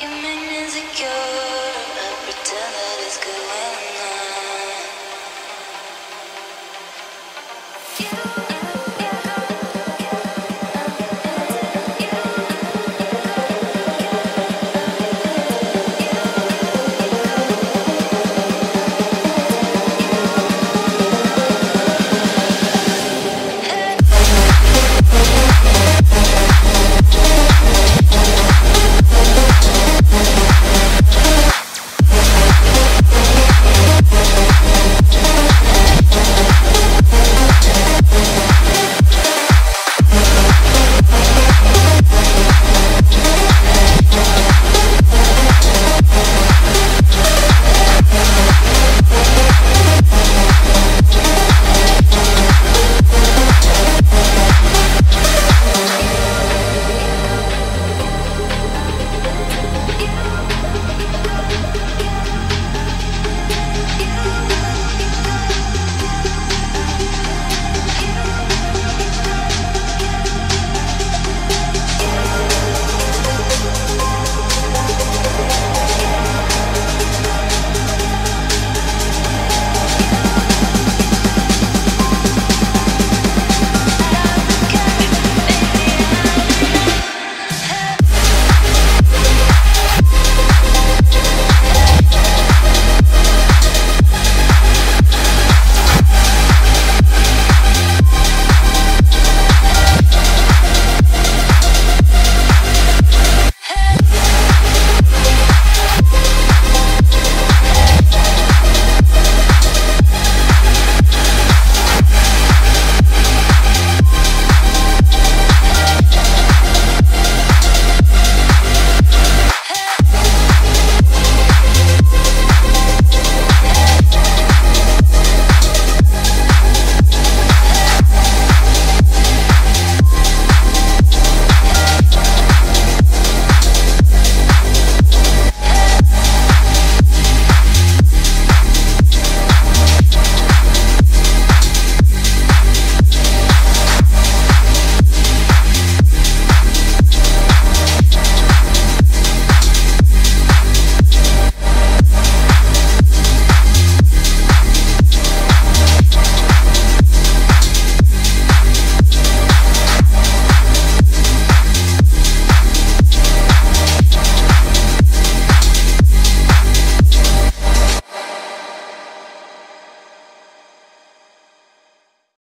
You make me insecure. I pretend that it's going